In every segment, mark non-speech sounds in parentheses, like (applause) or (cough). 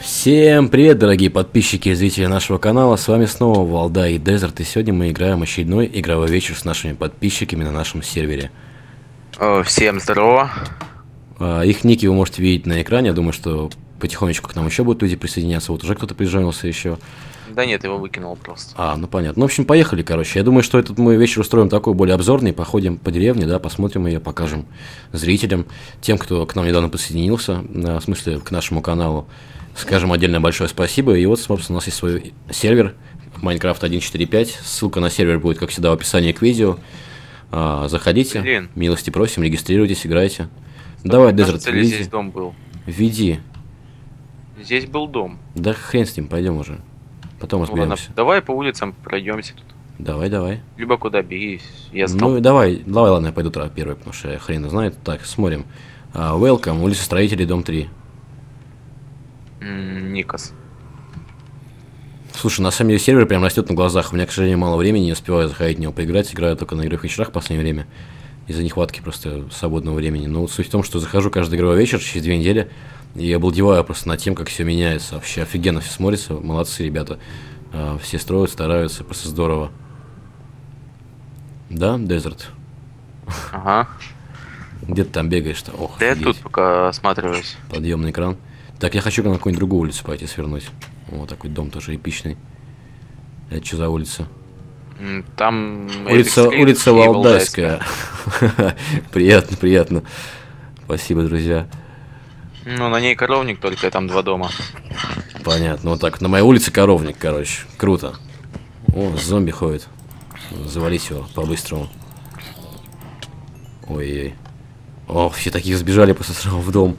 Всем привет, дорогие подписчики и зрители нашего канала, с вами снова Валда и Дезерт, и сегодня мы играем очередной игровой вечер с нашими подписчиками на нашем сервере. О, Всем здорово. А, Их ники вы можете видеть на экране, я думаю, что потихонечку к нам еще будут люди присоединяться, вот уже кто-то прижонился еще. Да нет, его выкинул просто. А, ну понятно. Ну, в общем, поехали, короче. Я думаю, что этот мы вечер устроим такой более обзорный, походим по деревне, да, посмотрим ее, покажем зрителям, тем, кто к нам недавно присоединился, а, в смысле, к нашему каналу. Скажем отдельное большое спасибо. И вот, собственно, у нас есть свой сервер Minecraft 1.4.5. Ссылка на сервер будет, как всегда, в описании к видео. А, заходите, Блин. милости просим, регистрируйтесь, играйте. Давай, Дезерт, здесь дом был? Веди. Здесь был дом. Да хрен с ним, пойдем уже. Потом Ну ладно, разберемся. давай по улицам пройдемся тут. Давай, давай. Либо куда беги. Я Ну знал. и давай, давай, ладно, я пойду первый, потому что я хрен знает. Так, смотрим. А, welcome, улица строителей, дом 3. М, Никас. Слушай, на самом деле сервер прям растет на глазах. У меня, к сожалению, мало времени, не успеваю заходить в него поиграть. Играю только на игровых вечерах в последнее время. Из-за нехватки просто свободного времени. Но вот суть в том, что захожу каждый игровой вечер через две недели. И я обалдеваю просто над тем, как все меняется. Вообще офигенно все смотрится. Молодцы, ребята. А, все строят, стараются, просто здорово. Да, Дезерт? Ага. Где ты там бегаешь-то? Ох, Да я офигеть. тут пока осматриваюсь. Подъемный экран. Так, я хочу на какую-нибудь другую улицу пойти свернуть. Вот такой дом тоже эпичный. Это что за улица? Там... Улица, Эпик улица Валдайская. приятно, приятно. Спасибо, друзья. Ну, на ней коровник только, там два дома. Понятно. Вот так. На моей улице коровник, короче. Круто. О, зомби ходит. Завались его по-быстрому. Ой-ой. Ох, все таких сбежали после сразу в дом.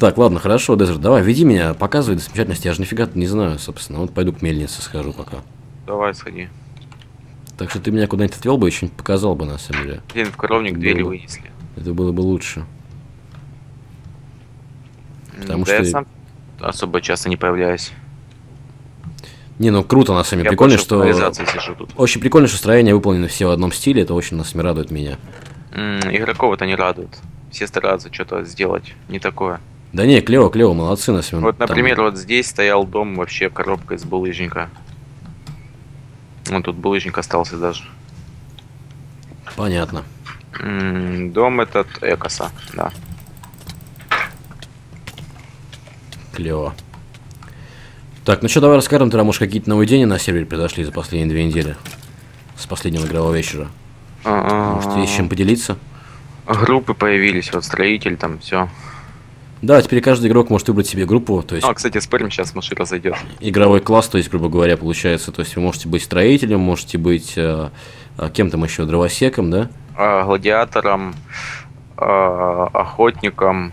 Так, ладно, хорошо, Дезерт, давай, веди меня, показывай достопримечательности, я же нифига не знаю, собственно. Вот пойду к мельнице схожу пока. Давай, сходи. Так что ты меня куда-нибудь отвел бы и что-нибудь показал бы, на самом деле. Блин, в коровник двери Было. вынесли. Это было бы лучше. М, Потому да я что- сам особо часто не появляюсь. Не, ну круто, на самом деле. Я Прикольно, что... Очень прикольно, что строения выполнены все в одном стиле, это очень нас радует меня. М, Игроков это не радует. Все стараются что-то сделать не такое. Да не, клево, клево, молодцы на самом Вот, там- например, вот здесь стоял дом вообще коробка из булыжника. Вот тут булыжник остался даже. Понятно. М, Дом этот Экоса, да. Клево. Так, ну что, давай расскажем тогда, может, какие-то нововведения на сервере произошли за последние две недели. С последнего игрового вечера. Может, есть чем поделиться? А, Группы появились, вот строитель там, все. Да, теперь каждый игрок может выбрать себе группу, то есть А, кстати, спорим, сейчас Машира зайдет. игровой класс, то есть, грубо говоря, получается, то есть вы можете быть строителем, можете быть э, э, кем там еще, дровосеком, да? А, гладиатором, а, охотником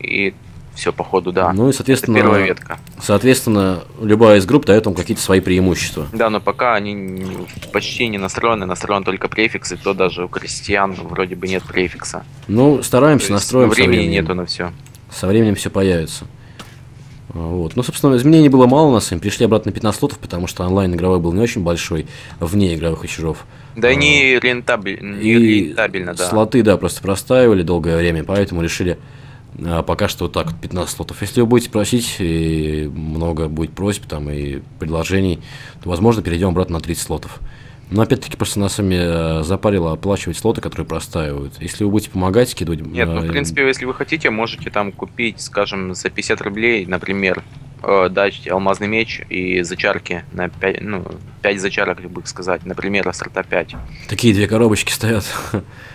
и все походу, да. Ну и, Это соответственно, первая ветка. соответственно, любая из групп дает вам какие-то свои преимущества. Да, но пока они почти не настроены, настроен только префикс, и то даже у крестьян вроде бы нет префикса. Ну, стараемся, настроим со времени нету на все. Со временем все появится. Вот. Ну, собственно, изменений было мало у нас, им пришли обратно на 15 слотов, потому что онлайн игровой был не очень большой, вне игровых вечеров. Да А, не рентабельно, не И рентабельно, да. слоты, да, просто простаивали долгое время, поэтому решили а, пока что вот так вот 15 слотов. Если вы будете просить, и много будет просьб там и предложений, то, возможно, перейдем обратно на 30 слотов. Но опять-таки просто нас сами э, запарило оплачивать слоты, которые простаивают. Если вы будете помогать, скидывать... Нет, ну, в э, принципе, если вы хотите, можете там купить, скажем, за 50 рублей, например, э, дать алмазный меч и зачарки на 5, ну, 5 зачарок, любых сказать, например, Астарта 5. Такие две коробочки стоят.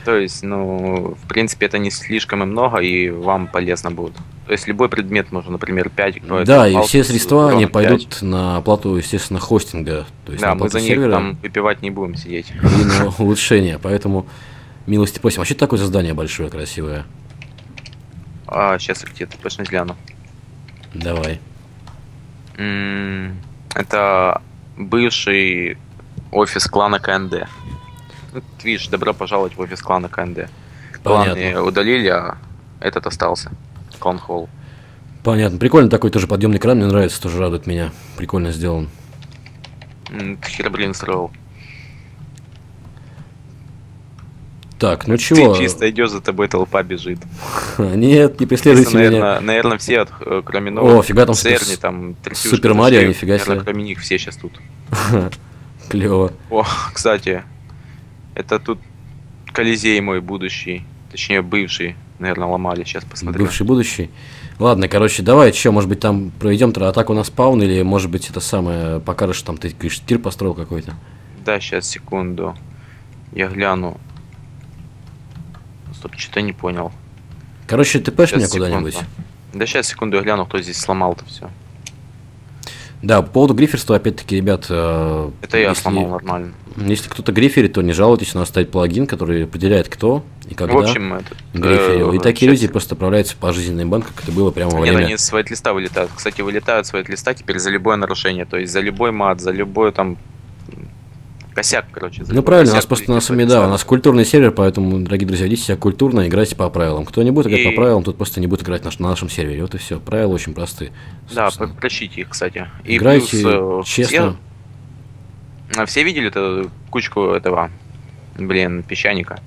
То есть, ну, в принципе, это не слишком и много, и вам полезно будет. То есть, любой предмет можно, например, 5. Да, и все средства, они пойдут на оплату, естественно, хостинга. То есть Да, мы за них сервера там выпивать не будем сидеть. и на улучшение. Поэтому милости просим. А что это такое за здание большое, красивое? А, сейчас где-то точно гляну. Давай. Это бывший офис клана КНД. Видишь, добро пожаловать в офис клана КНД. Клан удалили, а этот остался. Клан Холл. Понятно. Прикольно такой тоже подъемный кран, мне нравится, тоже радует меня. Прикольно сделан. М, Херобрин строил. Так, ну чего? Ты чисто идешь, за тобой толпа бежит. (laughs) Нет, не преследуйте Чисто, меня. наверное, наверное, все, э, кроме новых. О, фига там Церни, там, Трясюшка, Супер Марио, нифига Наверное, себе. кроме них все сейчас тут. (laughs) Клево. О, кстати, это тут Колизей мой будущий. Точнее, бывший. Наверное, ломали. Сейчас посмотрю. Бывший будущий. Ладно, короче, давай, что, может быть, там проведем атаку на спаун, или, может быть, это самое, покажешь, там, ты говоришь, тир построил какой-то. Да, сейчас, секунду. Я гляну. Стоп, что-то не понял. Короче, ты пэш меня куда-нибудь? Да сейчас, секунду, я гляну, кто здесь сломал-то все. Да, по поводу гриферства, опять-таки, ребят... э, Это я если- сломал нормально. Если кто-то гриферит, то не жалуйтесь, надо ставить плагин, который определяет, кто и когда В общем, это... гриферил. И э, такие щас- люди просто отправляются по жизненной банк, как это было прямо во Нет, время... они с листа вылетают. Кстати, вылетают с листа теперь за любое нарушение. То есть за любой мат, за любой там косяк, короче. Ну правильно, у нас просто на самом да, у нас культурный сервер, поэтому, дорогие друзья, ведите себя культурно, играйте по правилам. Кто не будет играть И- по правилам, тот просто не будет играть наш- на нашем сервере. Вот и все. Правила очень простые. Да, собственно. попрощите их, кстати. И Играйте плюс, э, честно. Все, все видели эту кучку этого, блин, песчаника?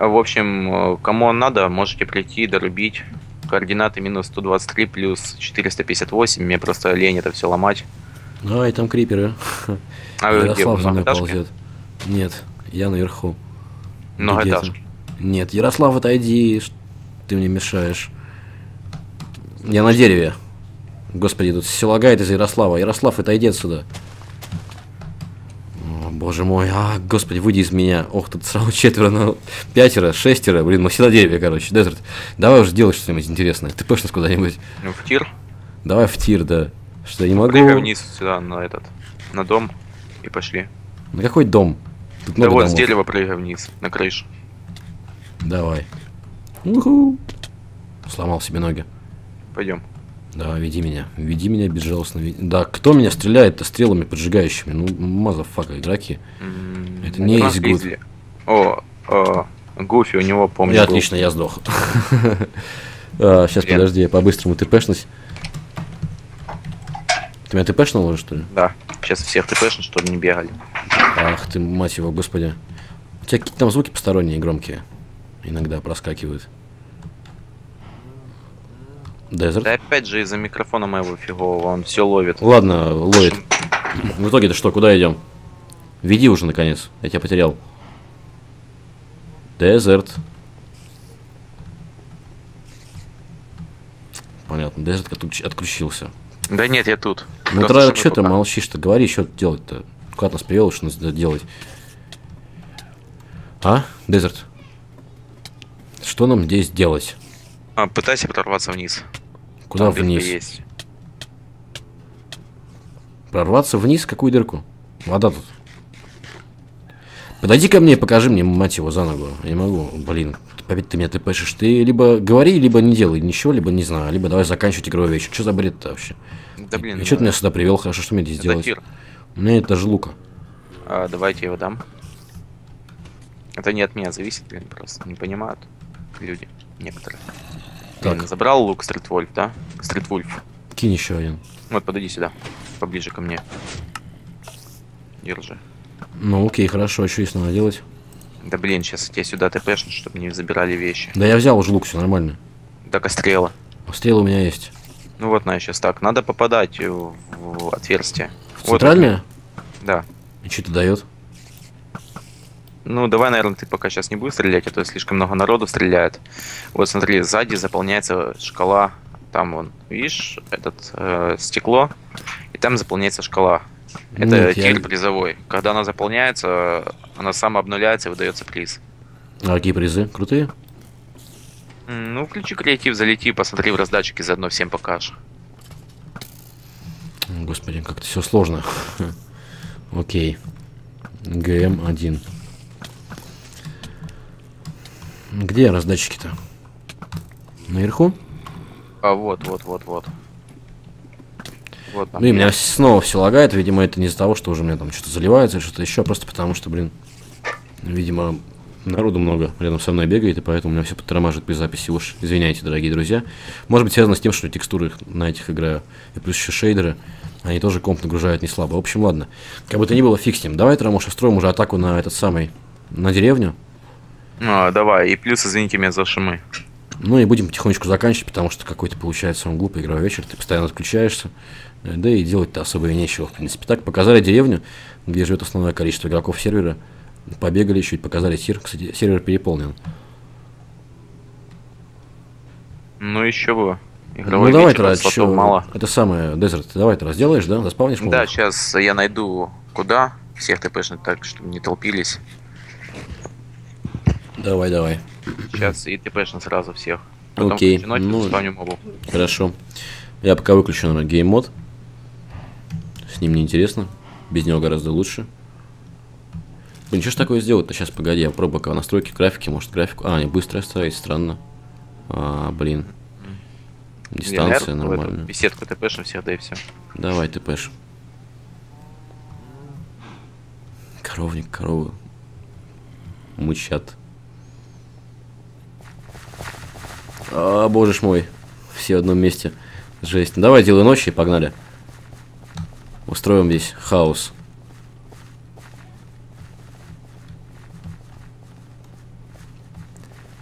В общем, э, кому он надо, можете прийти, дорубить. Координаты минус 123 плюс 458. Мне просто лень это все ломать. Ай, там криперы. А вы где? Ярослав в за мной ползет. Нет, я наверху. Многоэтажки. Где-то. Нет, Ярослав, отойди, ты мне мешаешь. Я на дереве. Господи, тут все лагает из Ярослава. Ярослав, отойди отсюда. О, боже мой, а, господи, выйди из меня. Ох, тут сразу четверо, ну, пятеро, шестеро. Блин, мы все на дереве, короче. Дезерт, давай уже делай что-нибудь интересное. Ты пошли куда-нибудь. Ну, в тир. Давай в тир, да. Что, я не могу... Прыгай вниз сюда, на этот, на дом. И пошли. На какой дом? Тут Да вот, с домов. дерева прыгай вниз, на крышу. Давай. Уху. Сломал себе ноги. Пойдем. Да, веди меня. Веди меня безжалостно. веди- Да, кто меня стреляет-то стрелами поджигающими? Ну, motherfucker, игроки. М, Это не из. Гризли. О, о, Гуфи, у него, помню, Я был. отлично, я сдох. (laughs) Сейчас, Блин. подожди, я по-быстрому тпшнусь. Ты меня тпшнул уже, что ли? Да, сейчас всех тпшн, чтобы не бегали. Ах ты, мать его, господи. У тебя какие-то там звуки посторонние громкие. Иногда проскакивают. Дезерт? Да опять же из-за микрофона моего фигового, он все ловит. Ладно, ловит. В итоге-то что, куда идем? Веди уже, наконец. Я тебя потерял. Дезерт. Понятно, Дезерт отключ- отключился. Да нет, я тут. Ну, тогда что ты молчишь-то? Говори, что делать-то? Куда нас привел, что надо делать? А, Дезерт? Что нам здесь делать? А, пытайся прорваться вниз. Куда Там вниз? Есть. Прорваться вниз? Какую дырку? Вода тут. Подойди ко мне покажи мне, мать его, за ногу. Я не могу. Блин, опять ты меня ты пишешь. Ты либо говори, либо не делай ничего, либо не знаю. Либо давай заканчивать игровой вечер. Что за бред-то вообще? Да блин, и что ты ну, меня сюда привел? Хорошо, что мне здесь это делать? тир. У меня нет даже лука. А, давайте его дам. Это не от меня зависит, блин, просто не понимают люди некоторые. Так. Блин, забрал лук Стритвольф, да? Стритвульф. Кинь еще один. Вот, подойди сюда, поближе ко мне. Держи. Ну окей, хорошо, а что если надо делать? Да блин, сейчас я сюда тпшну, чтобы не забирали вещи. Да я взял уже лук, все нормально. Так, а стрела? Стрелы у меня есть. Ну вот, на, сейчас так. Надо попадать в, в отверстие. В Вот центральное? Да. И что это дает? Ну, давай, наверное, ты пока сейчас не будешь стрелять, а то слишком много народу стреляет. Вот смотри, сзади заполняется шкала. Там вон, видишь, этот э, стекло, и там заполняется шкала. Это Нет, я- тир призовой. Когда она заполняется, она сама обнуляется и выдается приз. А какие призы? Крутые? Ну, включи креатив, залети, посмотри в раздатчики, заодно всем покажешь. Господи, как-то все сложно. (laughs) Окей. ГМ-1. Где раздатчики-то? Наверху? А вот, вот, вот, вот. Вот там. Ну и меня снова все лагает. Видимо, это не из-за того, что уже у меня там что-то заливается или что-то еще, а просто потому что, блин, видимо, народу много рядом со мной бегает, и поэтому у меня все подтормаживает при записи. Уж извиняйте, дорогие друзья. Может быть, связано с тем, что текстуры на этих играю, и плюс еще шейдеры, они тоже комп нагружают не слабо. В общем, ладно. Как бы то ни было, фиг с ним. Давай, Рамош, устроим уже атаку на этот самый, на деревню. А, давай, и плюс извините меня за шумы. Ну и будем потихонечку заканчивать, потому что какой-то получается он глупый игровой вечер, ты постоянно отключаешься. Да и делать-то особо и нечего, в принципе. Так, показали деревню, где живет основное количество игроков сервера. Побегали чуть, показали тир. Кстати, сервер переполнен. Ну еще бы. Игровой ну давай тогда, а слотов чё, мало. это самое, Дезерт, давай ты разделаешь, да? Заспавнишь Да, мобов? сейчас я найду куда. Всех ТПшных так, чтобы не толпились. Давай, давай. Сейчас и ТПшно сразу всех. Потом Окей, ну-. Хорошо. Я пока выключу, наверное, гейммод. С ним неинтересно. Без него гораздо лучше. Блин, что ж такое сделать-то? Сейчас, погоди, я пробую пока настройки графики, может графику... А, не быстро ставить, странно. А, блин. Дистанция Я, наверное, в эту нормально. Беседку ТПшно всех, да и все. Давай, ты пэш. Коровник, коровы. Мычат. А, боже ж мой. Все в одном месте. Жесть. Ну, Давай, делай ночи и погнали. Устроим здесь хаос.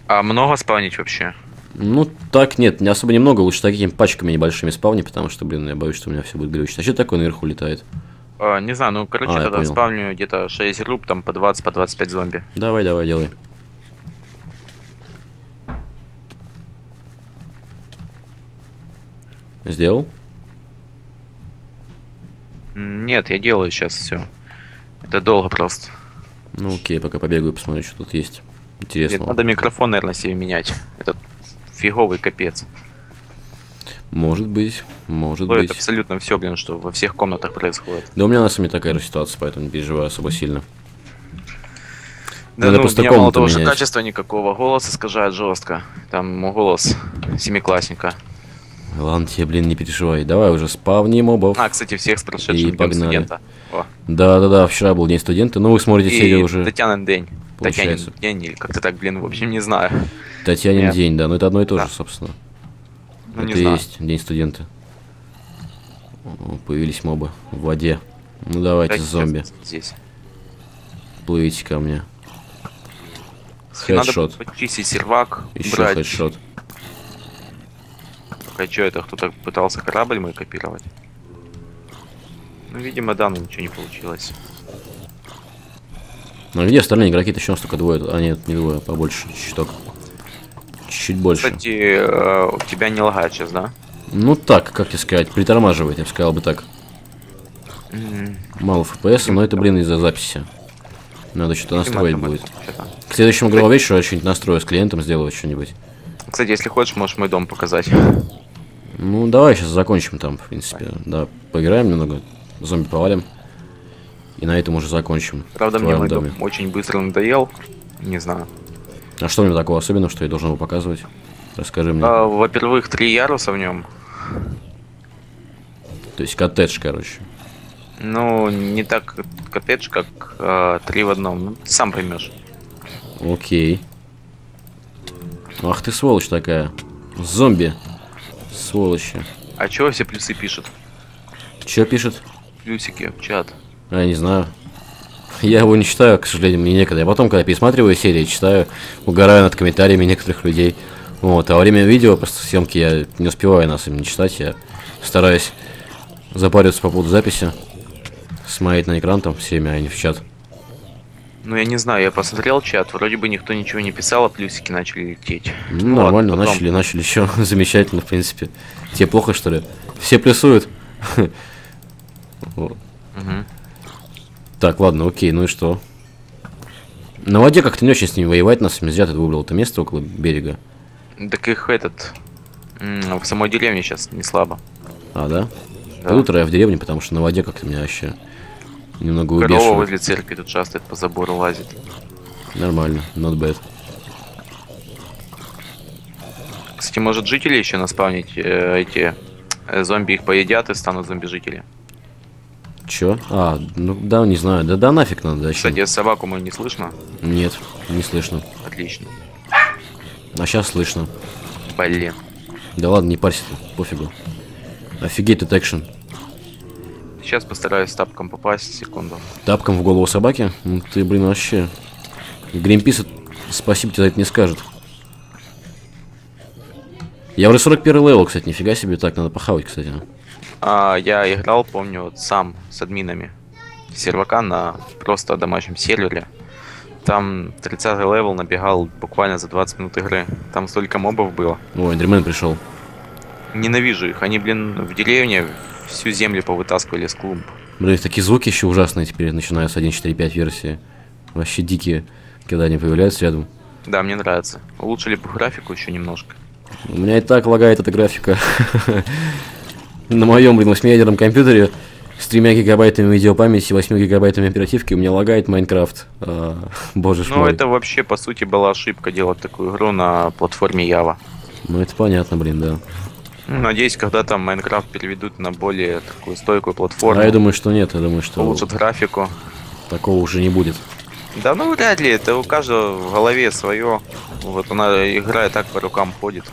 А много спавнить вообще? Ну, так нет, не особо немного, лучше такими пачками небольшими спавни, потому что, блин, я боюсь, что у меня все будет глючить. А что такое наверху летает? А, не знаю, ну, короче, А, тогда спавню где-то 6 групп, там по 20, по 25 зомби. Давай, давай, делай. Сделал? Нет, я делаю сейчас все. Это долго просто. Ну окей, пока побегаю, посмотрю, что тут есть Нет, интересного. надо микрофон, наверное, себе менять. Этот фиговый капец. Может быть, может Стоит быть. абсолютно все, блин, что во всех комнатах происходит. Да у меня на самом деле такая же ситуация, поэтому не переживаю особо сильно. Да Надо ну, просто у меня мало того, что менять. качества никакого, голос искажает жестко. Там мой голос семиклассника. Ладно, тебе, блин, не переживай. Давай уже спавни мобов. А, кстати, всех с прошедшим погнали. студента. Да-да-да, вчера был день студента, но вы смотрите серию И уже. Татьянин день. Татьянин получается. день, или как-то так, блин, в общем, не знаю. Татьянин Нет. день, да, но это одно и то же, Да. собственно. Ну, это не и знаю. есть день студента. Появились мобы в воде. Ну давайте, Кстати, зомби, Здесь. плывите ко мне. Надо Хедшот. почистить сервак, Еще брать. хедшот. А что это, кто-то пытался корабль мой копировать? Ну, видимо, да, но ничего не получилось. Ну где остальные игроки-то еще у нас только двое? А нет, не двое, побольше, чуток. Чуть больше. Кстати, э, у тебя не лагает сейчас, да? Ну так, как тебе сказать, притормаживает, я бы сказал бы так. Мало FPS, но это, блин, из-за записи. Надо что-то настроить будет. что-то. К следующему вечеру я что-нибудь настрою с клиентом, сделаю что-нибудь. Кстати, если хочешь, можешь мой дом показать. Ну, давай сейчас закончим там, в принципе. Да, поиграем немного, зомби повалим. И на этом уже закончим. Правда, мне доме. дом очень быстро надоел. Не знаю. А что у него такого особенного, что я должен его показывать? Расскажи мне. А, Во-первых, три яруса в нем. То есть коттедж, короче. Ну, не так коттедж, как э, три в одном. Ну, ты сам поймешь. Окей. Ах ты сволочь такая. Зомби. Сволочи. А чего все плюсы пишут? Че пишет? Плюсики в чат. А, я не знаю. Я его не читаю, к сожалению, мне некогда. Я потом, когда пересматриваю серии, читаю, угораю над комментариями некоторых людей. Вот, а во время видео, просто съемки, я не успеваю нас им не читать. Я стараюсь запариваться по поводу записи, смотреть на экран там все время, а не в чат. Ну, я не знаю, я посмотрел чат, вроде бы никто ничего не писал, а плюсики начали лететь. Ну, Вот, нормально, потом- начали, начали еще (laughs) замечательно, в принципе. Тебе плохо, что ли? Все плюсуют. (laughs) Так, ладно, окей, ну и что? На воде как-то не очень с ними воевать, нас нельзя, ты выбрал это место около берега. Так их этот... В самой деревне сейчас не слабо. А, да? Да. Пойду я в деревню, потому что на воде как-то меня вообще немного Корова убешивает. возле церкви тут шастает, по забору лазит. Нормально, not bad. Кстати, может жители еще наспавнить э, эти э, зомби их поедят и станут зомби-жители. Чё? А, ну да, не знаю. Да да нафиг надо, зачем? Кстати, собаку мою не слышно? Нет, не слышно. Отлично. А сейчас слышно. Блин. Да ладно, не парься пофигу. Офигеть тут экшен. Сейчас постараюсь тапком попасть, секунду. Тапком в голову собаки? Ну ты, блин, вообще... Гринпис Спасибо тебе за это не скажет. Я уже 41 level, кстати, нифига себе, так надо похавать, кстати. А, я играл, помню, вот сам с админами сервака на просто домашнем сервере. Там 30 level набегал буквально за 20 минут игры. Там столько мобов было. О, Эндермен пришел. Ненавижу их. Они, блин, в деревне всю землю повытаскивали с клумб. Блин, такие звуки еще ужасные теперь, начиная с 1.4.5 версии. Вообще дикие, когда они появляются рядом. Да, мне нравится. Улучшили по графику еще немножко. У меня и так лагает эта графика. (laughs) На моем, блин, 8 компьютере с 3 гигабайтами видеопамяти и 8 гигабайтами оперативки у меня лагает Майнкрафт. А, (laughs) боже Ну, мой. это вообще, по сути, была ошибка делать такую игру на платформе Java. Ну, это понятно, блин, да. Ну, Надеюсь, когда-то Майнкрафт переведут на более такую стойкую платформу. А я думаю, что нет, я думаю, что Улучшат графику. такого уже не будет. Да ну вряд ли, это у каждого в голове свое. Вот она игра и так по рукам ходит.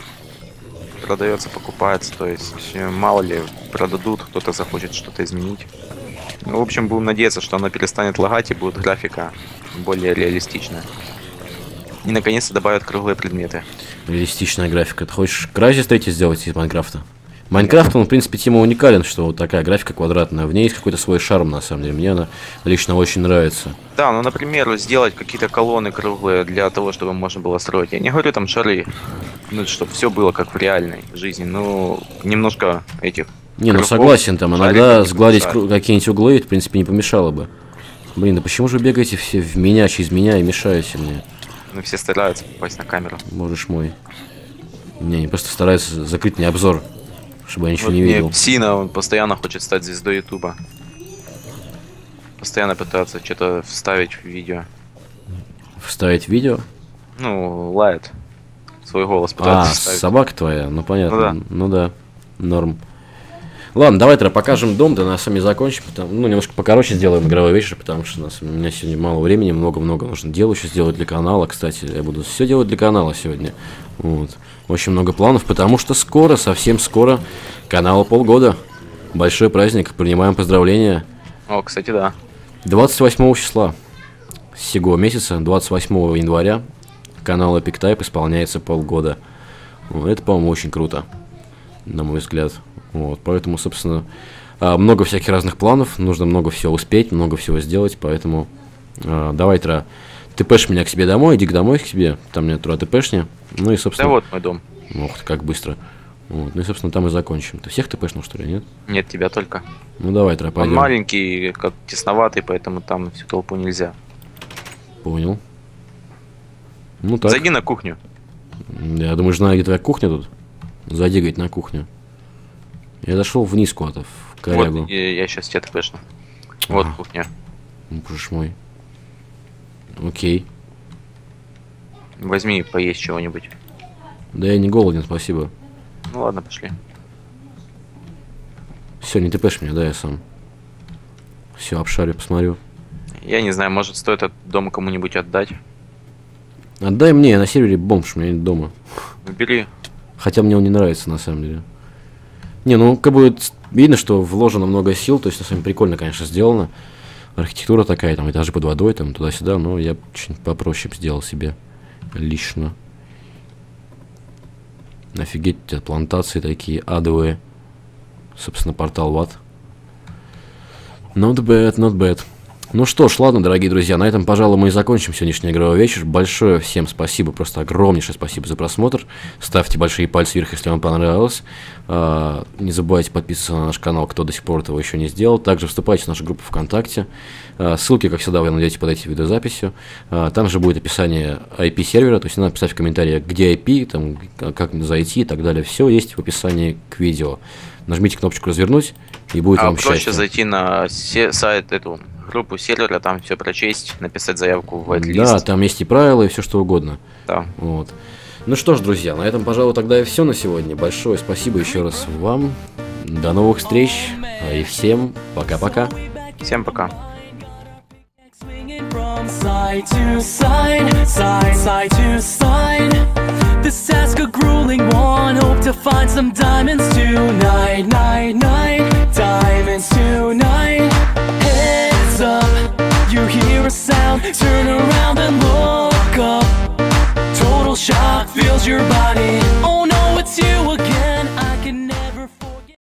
Продается, покупается, то есть мало ли продадут, кто-то захочет что-то изменить. Ну, в общем, будем надеяться, что она перестанет лагать и будет графика более реалистичная. И наконец-то добавят круглые предметы. Реалистичная графика. Ты хочешь Crysis 3 сделать из Майнкрафта? Майнкрафт, он, в принципе, тема уникален, что вот такая графика квадратная. В ней есть какой-то свой шарм, на самом деле. Мне она лично очень нравится. Да, ну, например, сделать какие-то колонны круглые для того, чтобы можно было строить. Я не говорю там шары, ну, чтобы все было как в реальной жизни. Ну, немножко этих Не, ну согласен, там иногда сгладить какие-нибудь углы, в принципе, не помешало бы. Блин, да почему же бегаете все в меня, через меня и мешаете мне? Ну, все стараются попасть на камеру. Боже ж мой. Не, они просто стараются закрыть мне обзор, чтобы я ничего Вот не видел. Псина, он постоянно хочет стать звездой Ютуба. Постоянно пытается что-то вставить в видео. Вставить видео? Ну, лает. Свой голос А, пытается вставить. собака твоя, ну понятно. Ну Ну да, норм. Ладно, давай тогда покажем дом, да на сами закончим. Потому, ну, немножко покороче сделаем игровой вечер, потому что у, нас, у меня сегодня мало времени, много-много нужно дел еще сделать для канала. Кстати, я буду все делать для канала сегодня. Вот. Очень много планов, потому что скоро, совсем скоро, каналу полгода. Большой праздник, принимаем поздравления. О, кстати, да. 28 числа сего месяца, 28 января, канал Epic Type исполняется полгода. Это, по-моему, очень круто, на мой взгляд. Вот, поэтому, собственно, а, много всяких разных планов, нужно много всего успеть, много всего сделать, поэтому а, давай, Тра, ты пэш меня к себе домой, иди к домой к себе, там мне Тра ты пэшни, ну и, Да собственно, вот мой дом. ох ты, как быстро. Вот, ну и, собственно, там и закончим. Ты всех ты пэшнул, что ли, нет? Нет тебя только. Ну давай, Тра, Он пойдем. маленький, как тесноватый, поэтому там всю толпу нельзя. Понял. Ну так. Зайди на кухню. Я думаю, жена, где твоя кухня тут? Зайди, говорит, на кухню. Я зашел вниз куда-то, в корягу. Вот, и я сейчас тебя тпэшну. Вот Ага. кухня. Ну, боже мой. Окей. Возьми поесть чего-нибудь. Да я не голоден, спасибо. Ну ладно, пошли. Все, не тпшь меня, да, я сам. Все, обшарю, посмотрю. Я не знаю, может стоит этот дом кому-нибудь отдать. Отдай мне, я на сервере бомж, у меня нет дома. Бери. Хотя мне он не нравится, на самом деле. Не, ну, как бы видно, что вложено много сил, то есть, на самом деле, прикольно, конечно, сделано. Архитектура такая, там, этажи под водой, там, туда-сюда, но я чуть попроще сделал себе лично. Офигеть, тебя плантации такие адовые. Собственно, портал в ад. Not bad, not bad. Ну что ж, ладно, дорогие друзья, на этом, пожалуй, мы и закончим сегодняшний игровой вечер. Большое всем спасибо, просто огромнейшее спасибо за просмотр. Ставьте большие пальцы вверх, если вам понравилось. А, Не забывайте подписываться на наш канал, кто до сих пор этого еще не сделал. Также вступайте в нашу группу ВКонтакте. А, Ссылки, как всегда, вы найдете под этой видеозаписью. А, Там же будет описание IP-сервера, то есть надо писать в комментариях, где IP, там, как зайти и так далее. Все есть в описании к видео. Нажмите кнопочку «Развернуть» и будет А вам проще счастье. зайти на сайт, эту группу сервера, там все прочесть, написать заявку в Да, whitelist. там есть и правила, и все что угодно. Да. Вот. Ну что ж, друзья, на этом, пожалуй, тогда и все на сегодня. Большое спасибо еще раз вам. До новых встреч. И всем пока-пока. Всем пока. Side to side, side, side to side. This task a grueling one. Hope to find some diamonds tonight, night, night. Diamonds tonight. up. You hear a sound, turn around and look up. Total shock fills your body. Oh no, it's you again.